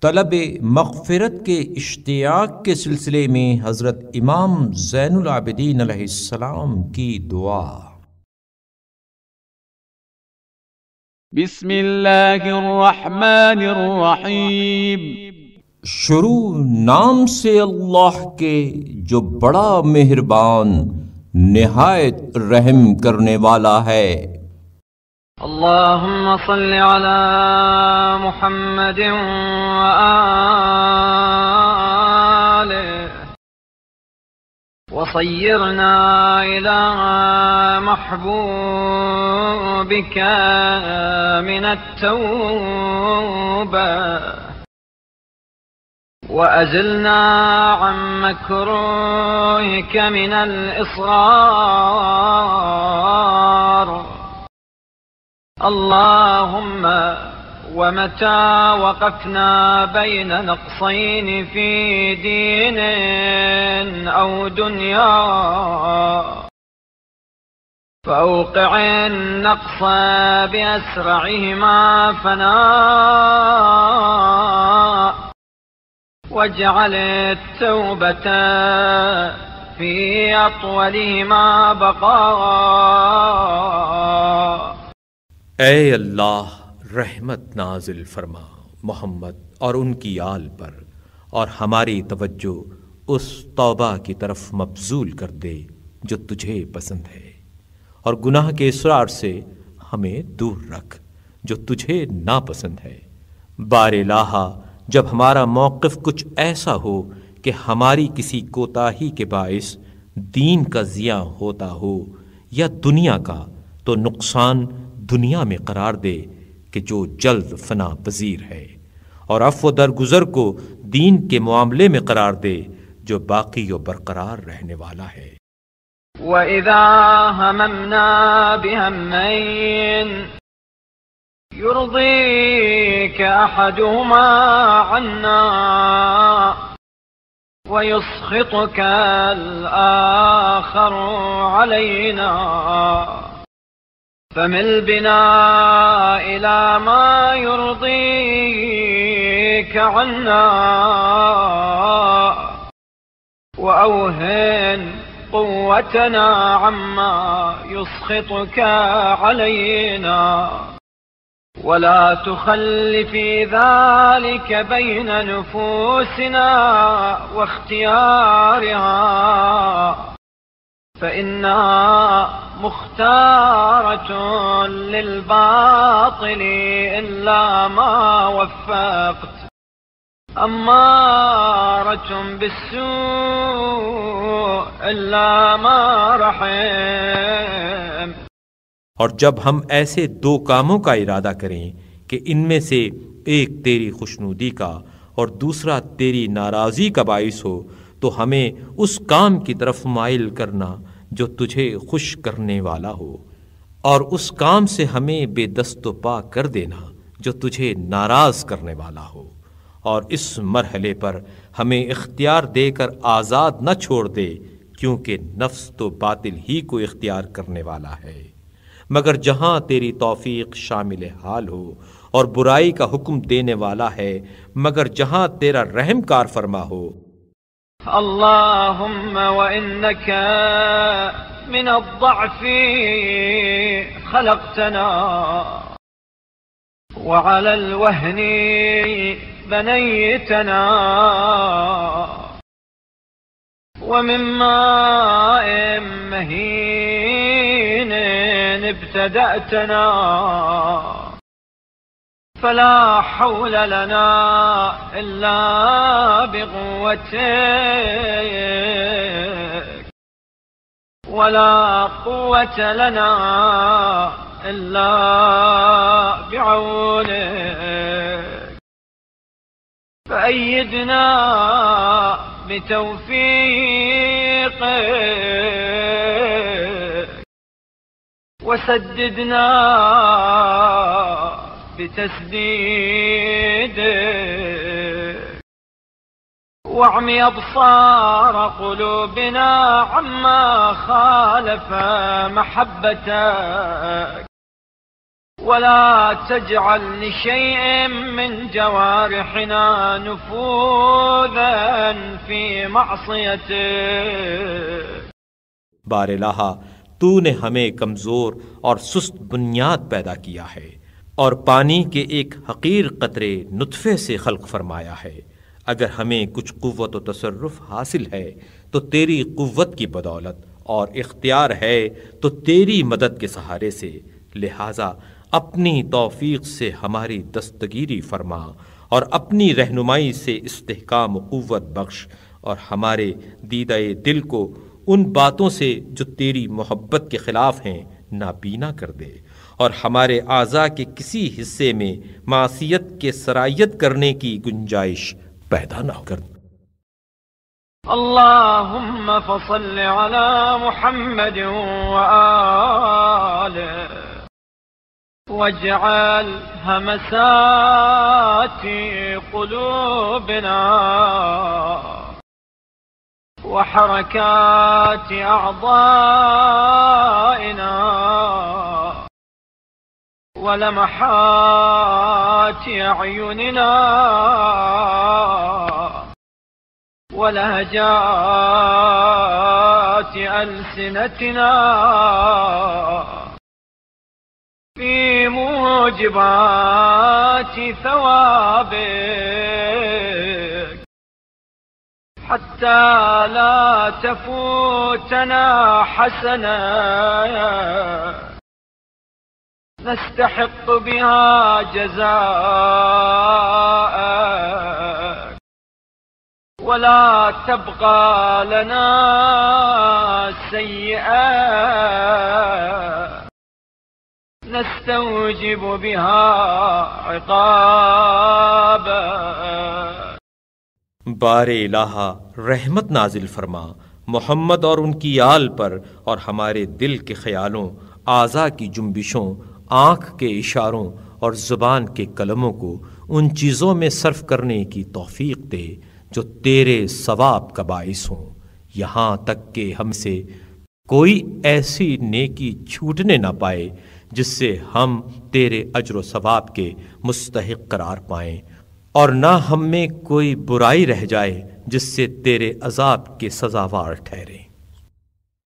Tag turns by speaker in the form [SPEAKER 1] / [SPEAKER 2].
[SPEAKER 1] طلب مغفرت کے اشتیاق کے سلسلے میں حضرت امام زین العابدین علیہ السلام کی دعا۔
[SPEAKER 2] بسم اللہ الرحمن الرحیم۔
[SPEAKER 1] شروع نام سے اللہ کے جو بڑا مہربان نہایت رحم کرنے والا ہے۔
[SPEAKER 3] اللهم صل على محمد وآله وصيرنا إلى محبوبك من التوبة وأزلنا عن مكروهك من الإصرار اللهم ومتى وقفنا بين نقصين في دين أو دنيا فأوقع النقص بأسرعهما فناء واجعل التوبة في أطولهما بقاء
[SPEAKER 1] اے اللہ، رحمت نازل فرما محمد اور ان کی آل پر، اور ہماری توجہ اس توبہ کی طرف مبزول کر دے جو تجھے پسند ہے۔ اور گناہ کے اسرار سے ہمیں دور رکھ جو تجھے ناپسند ہے۔ بار لاہا جب ہمارا موقف کچھ ایسا ہو کہ ہماری کسی کوتاہی کے باعث دین کا زیاں ہوتا ہو یا دنیا کا، تو نقصان دنیا میں قرار دے کہ جو جلد فنا پذیر ہے اور اف و درگزر کو دین کے معاملے میں قرار دے جو باقی و برقرار رہنے والا ہے۔
[SPEAKER 3] وَإِذَا هَمَمْنَا بِهَمَّيْن يُرْضِيكَ أَحَدُهُمَا عَنَّا وَيُسْخِطُكَ الْآخَرُ عَلَيْنَا فمل بنا إلى ما يرضيك عنا. وأوهن قوتنا عما يسخطك علينا. ولا تخل في ذلك بين نفوسنا واختيارها. فإنها مختارة للباطل إلا ما وفقت. أمارة بالسوء إلا ما رحم.
[SPEAKER 1] اور جب ہم ایسے دو کاموں کا ارادہ کریں کہ ان میں سے ایک تیری خوشنودی کا اور دوسرا تیری ناراضی کا باعث ہو تو ہمیں اس کام کی طرف مائل کرنا جو تجھے خوش کرنے والا ہو، اور اس کام سے ہمیں بے دست و پا کر دینا جو تجھے ناراض کرنے والا ہو۔ اور اس مرحلے پر ہمیں اختیار دے کر آزاد نہ چھوڑ دے، کیونکہ نفس تو باطل ہی کو اختیار کرنے والا ہے۔ مگر جہاں تیری توفیق شامل حال ہو اور برائی کا حکم دینے والا ہے، مگر جہاں تیرا رحم کار فرما ہو
[SPEAKER 3] اللهم وإنك من الضعف خلقتنا وعلى الوهن بنيتنا ومن ماء مهين ابتدأتنا فلا حول لنا إلا بقوتك. ولا قوة لنا إلا بعونك. فأيدنا بتوفيقك. وسددنا بتسديدك واعمي أبصار قلوبنا عما خالف محبتك. ولا تجعل لشيء من جوارحنا نفوذا في معصيتك.
[SPEAKER 1] بار الہ تو نے ہمیں کمزور اور سست بنیاد پیدا کیا ہے۔ اور پانی کے ایک حقیر قطرے نطفے سے خلق فرمایا ہے۔ اگر ہمیں کچھ قوت و تصرف حاصل ہے، تو تیری قوت کی بدولت اور اختیار ہے تو تیری مدد کے سہارے سے۔ لہٰذا اپنی توفیق سے ہماری دستگیری فرما اور اپنی رہنمائی سے استحکام و قوت بخش اور ہمارے دیدہ دل کو ان باتوں سے جو تیری محبت کے خلاف ہیں نابینا کر دے۔ اور ہمارے اعضاء کے کسی حصے میں معصیت کے سرایت کرنے کی گنجائش پیدا نہ کر۔
[SPEAKER 3] اللهم فصل على محمد وآله واجعل همسات قلوبنا وحركات أعضائنا ولمحات أعيننا ولهجات ألسنتنا في موجبات ثوابك حتى لا تفوتنا حسنا. نستحق بها جزاءك ولا تبقى لنا سيئات نستوجب بها عقابا.
[SPEAKER 1] بار الہ رحمت نازل فرما، محمد اور ان کی آل پر اور ہمارے دل کے خیالوں اعضا کی جنبشوں آنکھ کے اشاروں اور زبان کے قلموں کو ان چیزوں میں صرف کرنے کی توفیق دے جو تیرے ثواب کا باعث ہوں۔ یہاں تک کہ ہم سے کوئی ایسی نیکی چھوٹنے نہ پائے جس سے ہم تیرے اجر و ثواب کے مستحق قرار پائیں۔ اور نہ ہم میں کوئی برائی رہ جائے جس سے تیرے عذاب کے سزاوار ٹھہریں۔